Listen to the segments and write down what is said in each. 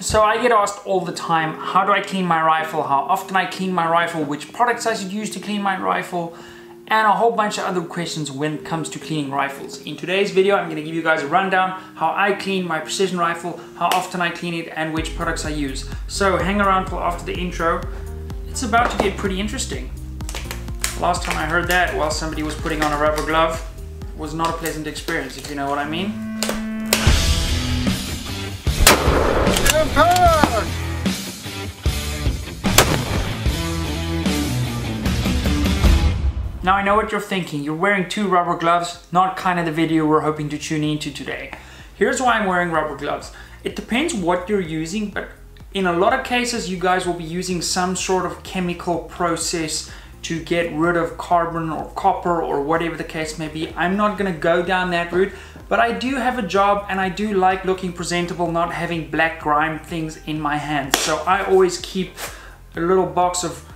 So I get asked all the time, how do I clean my rifle? How often I clean my rifle? Which products I should use to clean my rifle? And a whole bunch of other questions when it comes to cleaning rifles. In today's video, I'm gonna give you guys a rundown how I clean my precision rifle, how often I clean it, and which products I use. So hang around till after the intro. It's about to get pretty interesting. Last time I heard that while somebody was putting on a rubber glove was not a pleasant experience, if you know what I mean. Now I know what you're thinking, you're wearing two rubber gloves, not kind of the video we're hoping to tune into today. Here's why I'm wearing rubber gloves. It depends what you're using, but in a lot of cases you guys will be using some sort of chemical process to get rid of carbon or copper or whatever the case may be. I'm not gonna go down that route, but I do have a job and I do like looking presentable, not having black grime things in my hands. So I always keep a little box of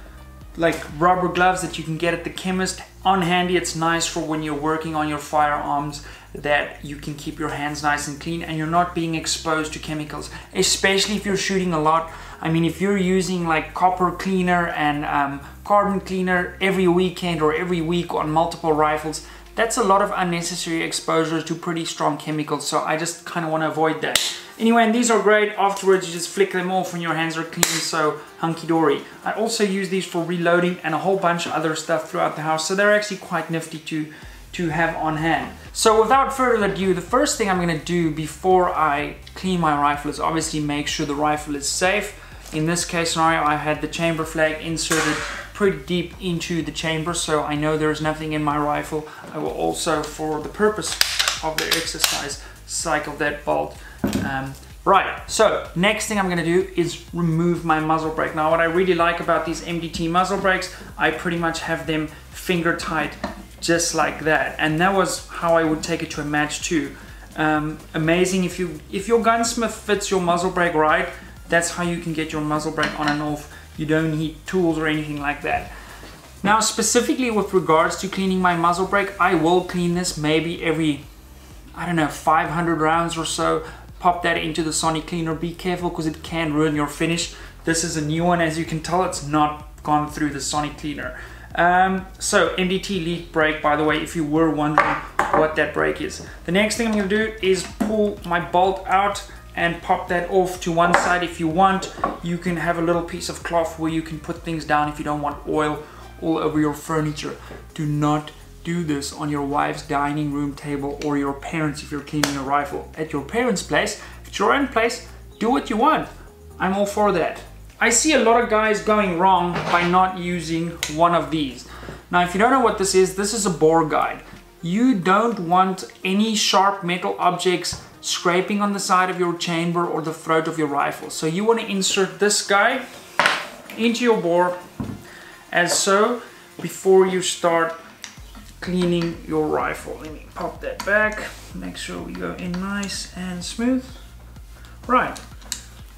like rubber gloves that you can get at the chemist on handy. It's nice for when you're working on your firearms that you can keep your hands nice and clean and you're not being exposed to chemicals, especially if you're shooting a lot. I mean, if you're using like copper cleaner and um, carbon cleaner every weekend or every week on multiple rifles, that's a lot of unnecessary exposure to pretty strong chemicals. So I just kind of want to avoid that. Anyway, and these are great. Afterwards, you just flick them off when your hands are clean, so hunky-dory. I also use these for reloading and a whole bunch of other stuff throughout the house, so they're actually quite nifty to, to have on hand. So without further ado, the first thing I'm gonna do before I clean my rifle is obviously make sure the rifle is safe. In this case scenario, I had the chamber flag inserted pretty deep into the chamber, so I know there's nothing in my rifle. I will also, for the purpose of the exercise, cycle that bolt um, right, so next thing I'm gonna do is remove my muzzle brake. Now what I really like about these MDT muzzle brakes, I pretty much have them finger tight just like that. And that was how I would take it to a match too. Um, amazing if you if your gunsmith fits your muzzle brake right, that's how you can get your muzzle brake on and off. You don't need tools or anything like that. Now specifically with regards to cleaning my muzzle brake, I will clean this maybe every, I don't know, 500 rounds or so pop that into the Sonic cleaner. Be careful because it can ruin your finish. This is a new one, as you can tell, it's not gone through the Sonic cleaner. Um, so MDT leaf brake, by the way, if you were wondering what that brake is. The next thing I'm gonna do is pull my bolt out and pop that off to one side. If you want, you can have a little piece of cloth where you can put things down if you don't want oil all over your furniture. Do not do this on your wife's dining room table or your parents if you're cleaning a rifle. At your parents' place, it's your own place, do what you want. I'm all for that. I see a lot of guys going wrong by not using one of these. Now, if you don't know what this is, this is a bore guide. You don't want any sharp metal objects scraping on the side of your chamber or the throat of your rifle. So you want to insert this guy into your bore as so before you start cleaning your rifle. Let me pop that back, make sure we go in nice and smooth. Right,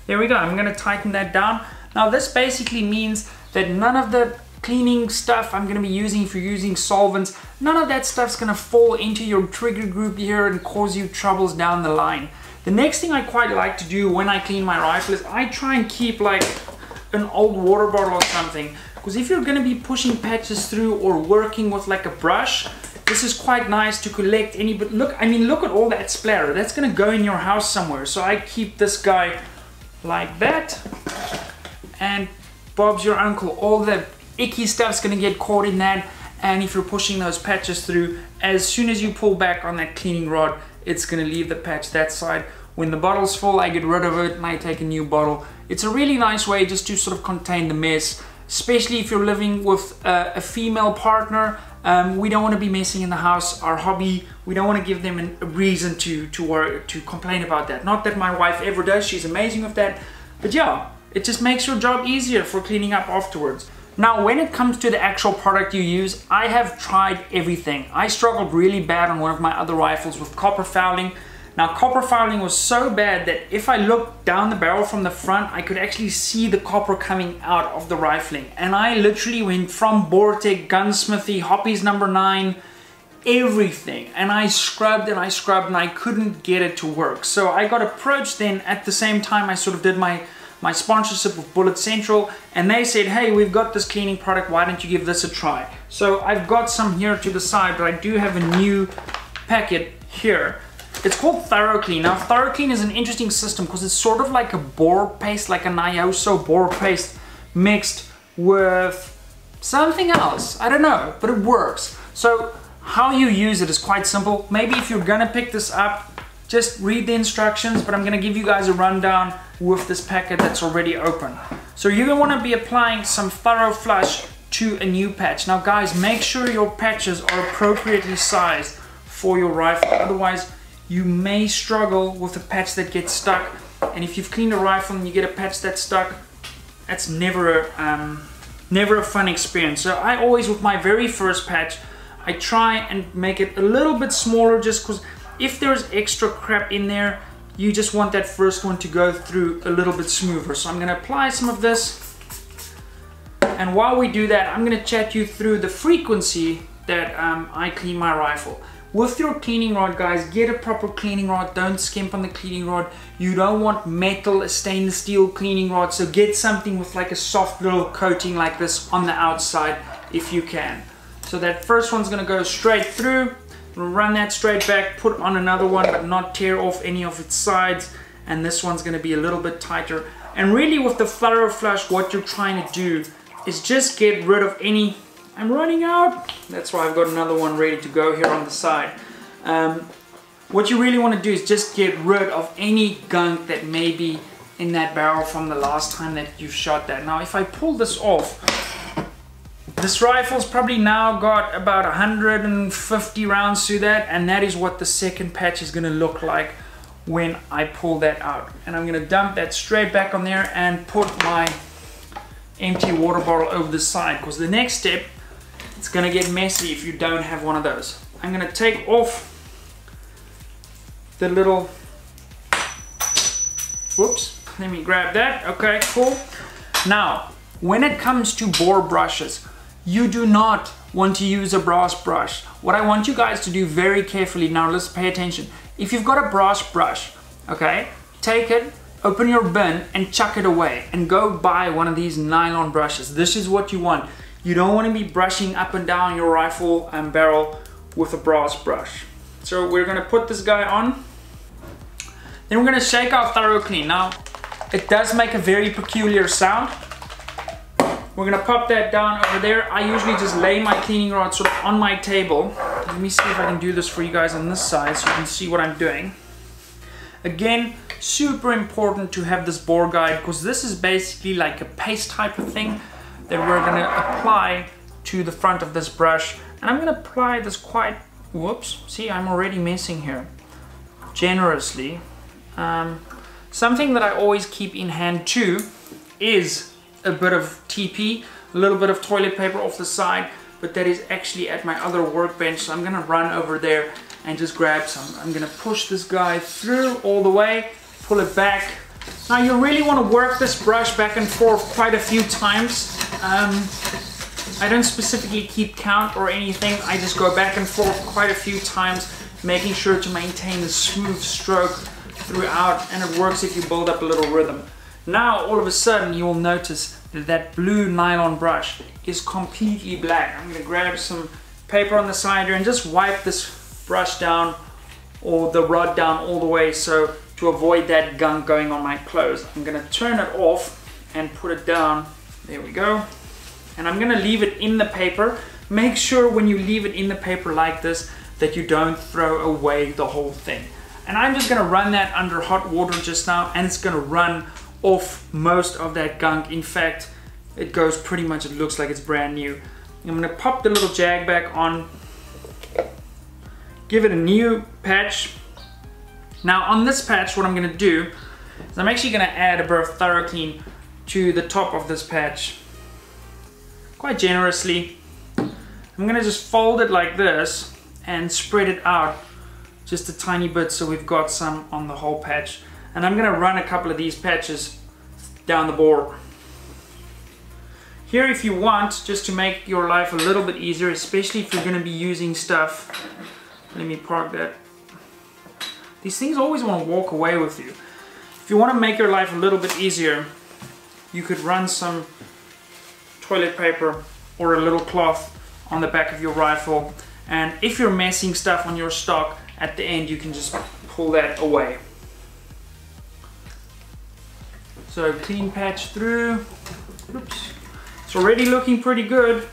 there we go. I'm gonna tighten that down. Now this basically means that none of the cleaning stuff I'm gonna be using you're using solvents, none of that stuff's gonna fall into your trigger group here and cause you troubles down the line. The next thing I quite like to do when I clean my rifle is I try and keep like an old water bottle or something because if you're going to be pushing patches through or working with like a brush, this is quite nice to collect any, but look, I mean, look at all that splatter. That's going to go in your house somewhere. So I keep this guy like that. And Bob's your uncle. All the icky stuff's going to get caught in that. And if you're pushing those patches through, as soon as you pull back on that cleaning rod, it's going to leave the patch that side. When the bottle's full, I get rid of it and I take a new bottle. It's a really nice way just to sort of contain the mess especially if you're living with a, a female partner. Um, we don't want to be messing in the house, our hobby. We don't want to give them a reason to to worry, to complain about that. Not that my wife ever does. She's amazing with that. But yeah, it just makes your job easier for cleaning up afterwards. Now, when it comes to the actual product you use, I have tried everything. I struggled really bad on one of my other rifles with copper fouling. Now copper fouling was so bad that if I looked down the barrel from the front, I could actually see the copper coming out of the rifling. And I literally went from Bore-Tech, Gunsmithy, Hoppe's number 9, everything and I scrubbed and I scrubbed and I couldn't get it to work. So I got approached then at the same time I sort of did my my sponsorship with Bullet Central and they said, hey, we've got this cleaning product, why don't you give this a try? So I've got some here to the side, but I do have a new packet here. It's called ThoroughClean. Now ThoroughClean is an interesting system because it's sort of like a bore paste, like a Iosso bore paste mixed with something else. I don't know, but it works. So how you use it is quite simple. Maybe if you're gonna pick this up, just read the instructions, but I'm gonna give you guys a rundown with this packet that's already open. So you're gonna wanna be applying some thorough flush to a new patch. Now guys, make sure your patches are appropriately sized for your rifle. Otherwise, you may struggle with a patch that gets stuck. And if you've cleaned a rifle and you get a patch that's stuck, that's never a, um, never a fun experience. So I always, with my very first patch, I try and make it a little bit smaller just because if there's extra crap in there, you just want that first one to go through a little bit smoother. So I'm gonna apply some of this. And while we do that, I'm gonna chat you through the frequency that um, I clean my rifle. With your cleaning rod, guys, get a proper cleaning rod. Don't skimp on the cleaning rod. You don't want metal, stainless steel cleaning rod. So get something with like a soft little coating like this on the outside if you can. So that first one's gonna go straight through run that straight back, put on another one, but not tear off any of its sides. And this one's gonna be a little bit tighter. And really with the thorough flush, what you're trying to do is just get rid of any, I'm running out. That's why I've got another one ready to go here on the side. Um, what you really wanna do is just get rid of any gunk that may be in that barrel from the last time that you shot that. Now, if I pull this off, this rifle's probably now got about 150 rounds to that and that is what the second patch is going to look like when I pull that out. And I'm going to dump that straight back on there and put my empty water bottle over the side because the next step it's to get messy if you don't have one of those. I'm to take off the little whoops let me grab that okay cool now when it comes to bore brushes you do not want to use a brass brush. What I want you guys to do very carefully, now let's pay attention. If you've got a brass brush, okay, take it, open your bin and chuck it away and go buy one of these nylon brushes. This is what you want. You don't want to be brushing up and down your rifle and barrel with a brass brush. So we're gonna put this guy on. Then we're gonna shake our thorough clean. Now, it does make a very peculiar sound. We're gonna pop that down over there. I usually just lay my cleaning rod sort of on my table. Let me see if I can do this for you guys on this side so you can see what I'm doing. Again, super important to have this bore guide because this is basically like a paste type of thing that we're gonna apply to the front of this brush. And I'm gonna apply this quite, whoops, see I'm already messing here, generously. Um, something that I always keep in hand too is a bit of TP, a little bit of toilet paper off the side, but that is actually at my other workbench. So I'm gonna run over there and just grab some. I'm gonna push this guy through all the way, pull it back. Now you really wanna work this brush back and forth quite a few times. Um, I don't specifically keep count or anything. I just go back and forth quite a few times, making sure to maintain a smooth stroke throughout, and it works if you build up a little rhythm. Now all of a sudden you will notice that that blue nylon brush is completely black. I'm gonna grab some paper on the side here and just wipe this brush down or the rod down all the way so to avoid that gunk going on my clothes. I'm gonna turn it off and put it down. There we go. And I'm gonna leave it in the paper. Make sure when you leave it in the paper like this that you don't throw away the whole thing. And I'm just gonna run that under hot water just now and it's gonna run off most of that gunk. In fact, it goes pretty much, it looks like it's brand new. I'm gonna pop the little jag back on, give it a new patch. Now on this patch, what I'm gonna do is I'm actually gonna add a bit of thorough clean to the top of this patch quite generously. I'm gonna just fold it like this and spread it out just a tiny bit so we've got some on the whole patch and I'm gonna run a couple of these patches down the bore. Here, if you want, just to make your life a little bit easier, especially if you're to be using stuff, let me park that. These things always want to walk away with you. If you want to make your life a little bit easier, you could run some toilet paper or a little cloth on the back of your rifle. And if you're messing stuff on your stock, at the end you can just pull that away. So clean patch through. Oops. It's already looking pretty good.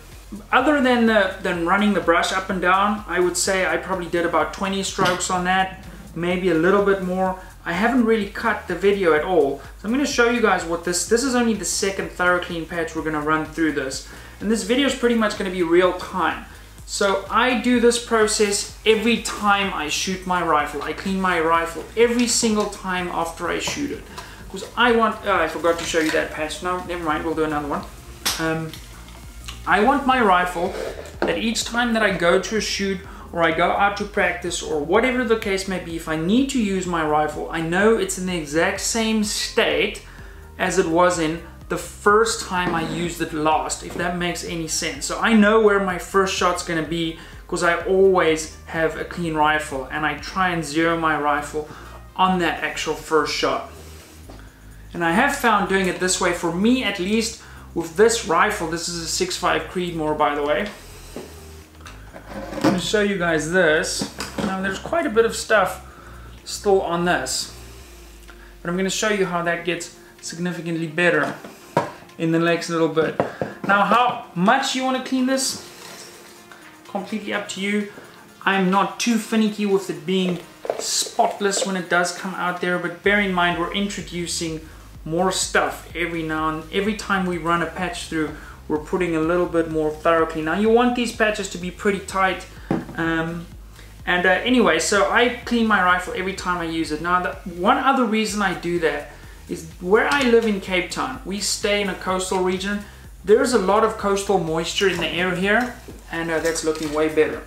Other than, the, than running the brush up and down, I would say I probably did about 20 strokes on that, maybe a little bit more. I haven't really cut the video at all. So I'm going to show you guys what this, this is only the second thorough clean patch we're going to run through this. And this video is pretty much going to be real time. So I do this process every time I shoot my rifle. I clean my rifle every single time after I shoot it. Because I want, oh, I forgot to show you that patch. No, never mind, we'll do another one. Um, I want my rifle that each time that I go to a shoot or I go out to practice or whatever the case may be, if I need to use my rifle, I know it's in the exact same state as it was in the first time I used it last, if that makes any sense. So I know where my first shot's gonna be because I always have a clean rifle and I try and zero my rifle on that actual first shot. And I have found doing it this way, for me at least, with this rifle, this is a 6.5 Creedmoor by the way. I'm going to show you guys this. Now there's quite a bit of stuff still on this. But I'm going to show you how that gets significantly better in the next little bit. Now how much you want to clean this, completely up to you. I'm not too finicky with it being spotless when it does come out there, but bear in mind we're introducing more stuff every now and every time we run a patch through we're putting a little bit more thoroughly now you want these patches to be pretty tight um, and uh, anyway so I clean my rifle every time I use it. Now the one other reason I do that is where I live in Cape Town we stay in a coastal region. There's a lot of coastal moisture in the air here and uh, that's looking way better.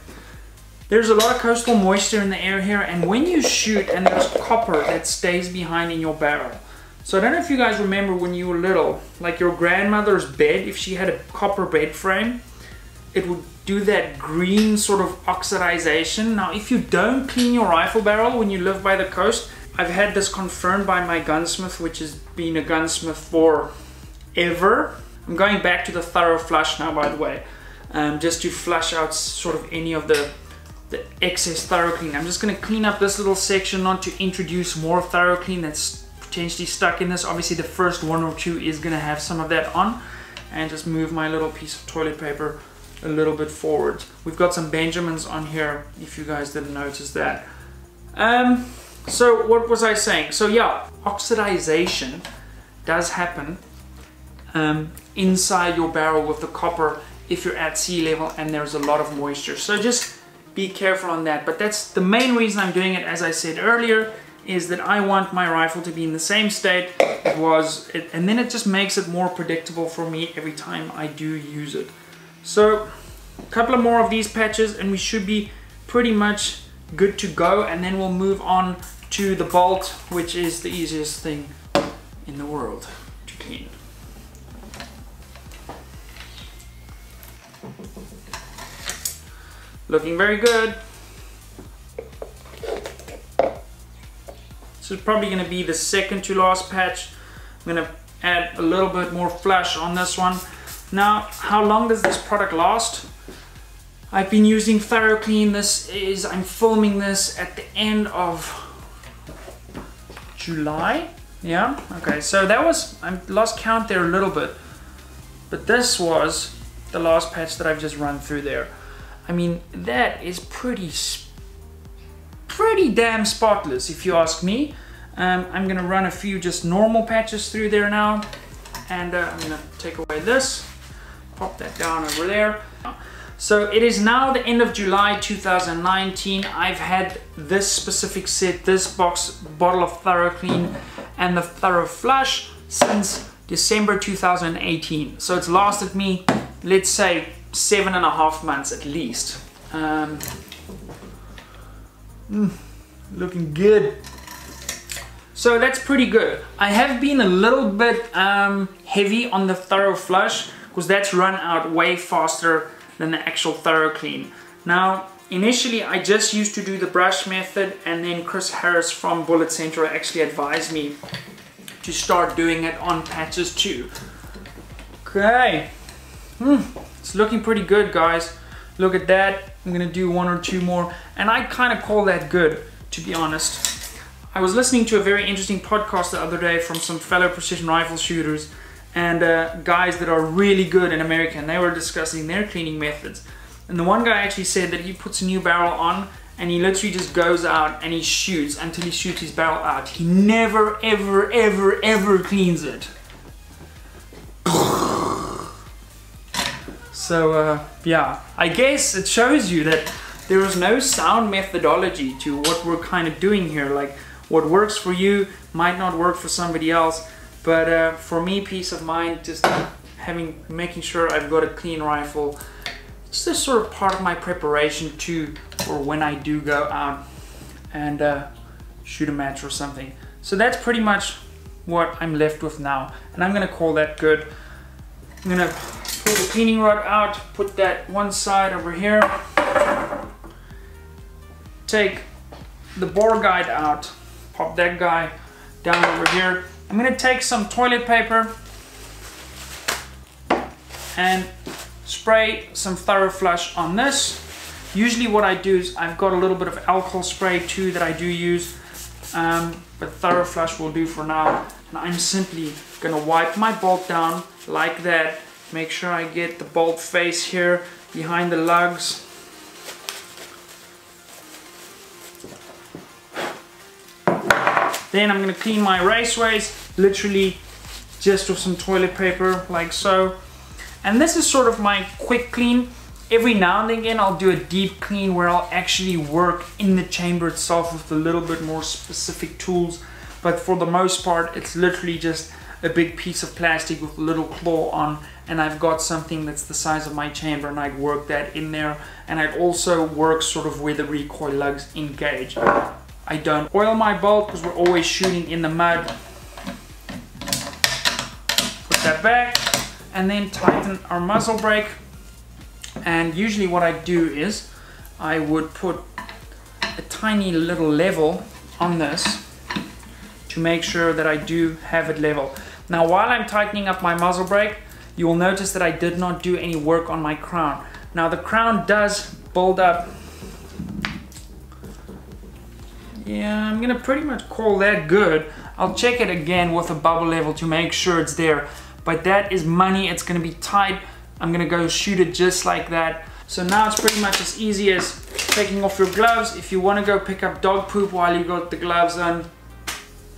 There's a lot of coastal moisture in the air here and when you shoot and there's copper that stays behind in your barrel so I don't know if you guys remember when you were little, like your grandmother's bed, if she had a copper bed frame, it would do that green sort of oxidization. Now, if you don't clean your rifle barrel when you live by the coast, I've had this confirmed by my gunsmith, which has been a gunsmith for ever. I'm going back to the thorough flush now, by the way, um, just to flush out sort of any of the the excess thorough clean. I'm just going to clean up this little section, not to introduce more thorough clean that's potentially stuck in this. Obviously the first one or two is gonna have some of that on and just move my little piece of toilet paper a little bit forward. We've got some Benjamins on here if you guys didn't notice that. Um, so what was I saying? So yeah, oxidization does happen um, inside your barrel with the copper if you're at sea level and there's a lot of moisture. So just be careful on that. But that's the main reason I'm doing it, as I said earlier, is that I want my rifle to be in the same state it was, it, and then it just makes it more predictable for me every time I do use it. So, a couple of more of these patches and we should be pretty much good to go, and then we'll move on to the bolt, which is the easiest thing in the world to clean. Looking very good. Is probably going to be the second to last patch. I'm going to add a little bit more flush on this one. Now, how long does this product last? I've been using ThoroughClean. This is, I'm filming this at the end of July. Yeah, okay, so that was, I lost count there a little bit. But this was the last patch that I've just run through there. I mean, that is pretty pretty damn spotless if you ask me. Um, I'm gonna run a few just normal patches through there now. And uh, I'm gonna take away this, pop that down over there. So it is now the end of July 2019. I've had this specific set, this box bottle of Thorough Clean and the Thorough Flush since December 2018. So it's lasted me, let's say, seven and a half months at least. Um, Mm, looking good. So that's pretty good. I have been a little bit um, heavy on the thorough flush because that's run out way faster than the actual thorough clean. Now, initially I just used to do the brush method and then Chris Harris from Bullet Center actually advised me to start doing it on patches too. Okay, hmm. it's looking pretty good guys. Look at that, I'm gonna do one or two more and I kind of call that good to be honest. I was listening to a very interesting podcast the other day from some fellow precision rifle shooters and uh, guys that are really good in America and they were discussing their cleaning methods. And the one guy actually said that he puts a new barrel on and he literally just goes out and he shoots until he shoots his barrel out. He never, ever, ever, ever cleans it. So uh, yeah, I guess it shows you that there is no sound methodology to what we're kind of doing here. Like what works for you might not work for somebody else. But uh, for me, peace of mind, just having, making sure I've got a clean rifle, it's just sort of part of my preparation too for when I do go out and uh, shoot a match or something. So that's pretty much what I'm left with now. And I'm gonna call that good. I'm gonna pull the cleaning rod out, put that one side over here, take the bore guide out, pop that guy down over here. I'm gonna take some toilet paper and spray some thorough flush on this. Usually what I do is I've got a little bit of alcohol spray too that I do use, um, but thorough flush will do for now. And I'm simply gonna wipe my bolt down like that. Make sure I get the bolt face here behind the lugs Then I'm gonna clean my raceways, literally just with some toilet paper, like so. And this is sort of my quick clean. Every now and again I'll do a deep clean where I'll actually work in the chamber itself with a little bit more specific tools. But for the most part, it's literally just a big piece of plastic with a little claw on and I've got something that's the size of my chamber and I'd work that in there and I'd also work sort of where the recoil lugs engage. I don't oil my bolt because we're always shooting in the mud. Put that back and then tighten our muzzle brake. And usually what I do is I would put a tiny little level on this to make sure that I do have it level. Now while I'm tightening up my muzzle brake, you will notice that I did not do any work on my crown. Now the crown does build up yeah, I'm gonna pretty much call that good. I'll check it again with a bubble level to make sure it's there. But that is money, it's gonna be tight. I'm gonna go shoot it just like that. So now it's pretty much as easy as taking off your gloves. If you wanna go pick up dog poop while you got the gloves on,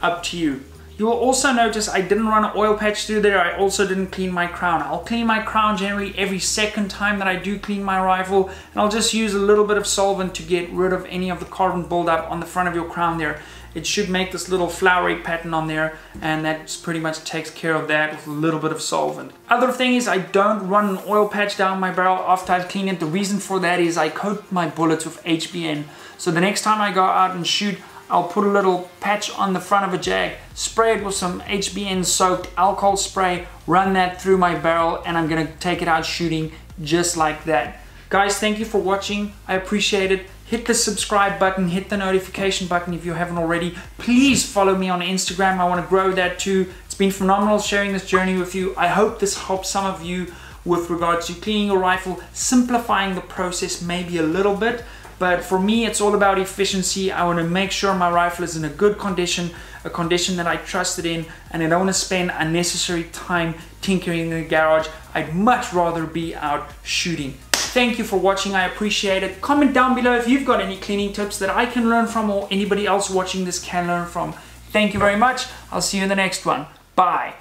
up to you. You will also notice I didn't run an oil patch through there. I also didn't clean my crown. I'll clean my crown generally every second time that I do clean my rifle. And I'll just use a little bit of solvent to get rid of any of the carbon buildup on the front of your crown there. It should make this little flowery pattern on there and that pretty much takes care of that with a little bit of solvent. Other thing is I don't run an oil patch down my barrel after I've cleaned it. The reason for that is I coat my bullets with HBN. So the next time I go out and shoot, I'll put a little patch on the front of a jag, spray it with some HBN soaked alcohol spray, run that through my barrel and I'm gonna take it out shooting just like that. Guys, thank you for watching. I appreciate it. Hit the subscribe button, hit the notification button if you haven't already. Please follow me on Instagram. I wanna grow that too. It's been phenomenal sharing this journey with you. I hope this helps some of you with regards to cleaning your rifle, simplifying the process maybe a little bit. But for me, it's all about efficiency. I want to make sure my rifle is in a good condition, a condition that I trusted in, and I don't want to spend unnecessary time tinkering in the garage. I'd much rather be out shooting. Thank you for watching, I appreciate it. Comment down below if you've got any cleaning tips that I can learn from or anybody else watching this can learn from. Thank you very much. I'll see you in the next one. Bye.